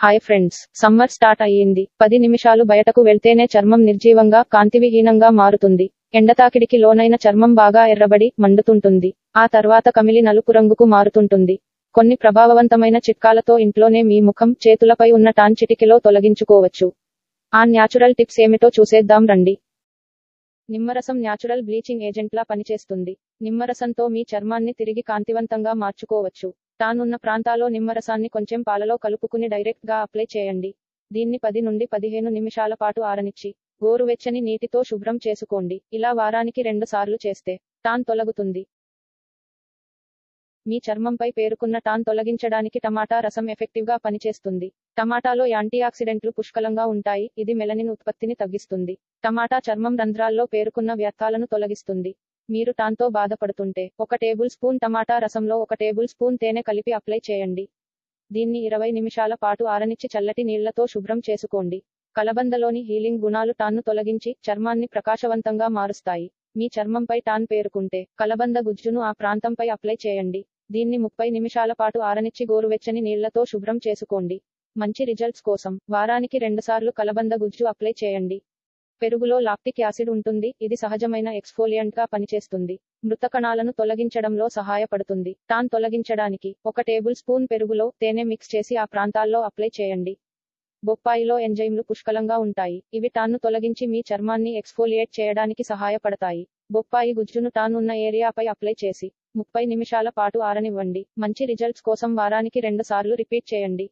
Hi friends summer start అయ్యింది. పది నిమిషాలు బయటకు వెళ్తేనే చర్మం నిర్జీవంగా కాంతివిహీనంగా మారుతుంది. ఎండతాకిడికి లోనైన చర్మం బాగా ఎర్రబడి మండుతుంటుంది. ఆ తర్వాత కమిలి నలుపు రంగుకు మారుతుంటుంది. కొన్ని ప్రభావవంతమైన చిట్కాలతో ఇంట్లోనే మీ ముఖం చేతులపై ఉన్న టాన్ చిటికిలో తొలగించుకోవచ్చు. ఆ న్యాచురల్ టిప్స్ ఏమిటో చూసేద్దాం రండి. నిమ్మరసం న్యాచురల్ బ్లీచింగ్ ఏజెంట్లా పనిచేస్తుంది. నిమ్మరసంతో మీ చర్మాన్ని తిరిగి కాంతివంతంగా మార్చుకోవచ్చు. తానున్న ప్రాంతాల్లో నిమ్మరసాన్ని కొంచెం పాలలో కలుపుకుని డైరెక్ట్గా అప్లై చేయండి. దీన్ని పది నుండి పదిహేను నిమిషాల పాటు ఆరనిచ్చి గోరువెచ్చని నీటితో శుభ్రం చేసుకోండి. ఇలా వారానికి రెండు సార్లు చేస్తే టాన్ తొలగుతుంది. మీ చర్మంపై పేరుకున్న టాన్ తొలగించడానికి టమాటా రసం ఎఫెక్టివ్గా పనిచేస్తుంది. టమాటాలో యాంటీఆక్సిడెంట్లు పుష్కలంగా ఉంటాయి. ఇది మెలనిన్ ఉత్పత్తిని తగ్గిస్తుంది. టమాటా చర్మం రంధ్రాల్లో పేరుకున్న వ్యర్థాలను తొలగిస్తుంది. మీరు టాన్తో బాధపడుతుంటే ఒక టేబుల్ స్పూన్ టమాటా రసంలో ఒక టేబుల్ స్పూన్ తేనె కలిపి అప్లై చేయండి. దీన్ని ఇరవై నిమిషాల పాటు ఆరనిచ్చి చల్లటి నీళ్ళతో శుభ్రం చేసుకోండి. కలబందలోని హీలింగ్ గుణాలు టాన్ను తొలగించి చర్మాన్ని ప్రకాశవంతంగా మారుస్తాయి. మీ చర్మంపై టాన్ పేరుకుంటే కలబంద గుజ్జును ఆ ప్రాంతంపై అప్లై చేయండి. దీన్ని ముప్పై నిమిషాల పాటు ఆరనిచ్చి గోరువెచ్చని నీళ్ళతో శుభ్రం చేసుకోండి. మంచి రిజల్ట్స్ కోసం వారానికి రెండుసార్లు కలబంద గుజ్జు అప్లై చేయండి. పెరుగులో లాక్టిక్ యాసిడ్ ఉంటుంది. ఇది సహజమైన ఎక్స్ఫోలియంట్గా పనిచేస్తుంది. మృత కణాలను తొలగించడంలో సహాయపడుతుంది. టాన్ తొలగించడానికి ఒక టేబుల్ స్పూన్ పెరుగులో తేనె మిక్స్ చేసి ఆ ప్రాంతాల్లో అప్లై చేయండి. బొప్పాయిలో ఎంజైమ్లు పుష్కలంగా ఉంటాయి. ఇవి టాన్ను తొలగించి మీ చర్మాన్ని ఎక్స్ఫోలియేట్ చేయడానికి సహాయపడతాయి. బొప్పాయి గుజ్జును టాన్ ఉన్న ఏరియాపై అప్లై చేసి ముప్పై నిమిషాల పాటు ఆరనివ్వండి. మంచి రిజల్ట్స్ కోసం వారానికి రెండు సార్లు రిపీట్ చేయండి.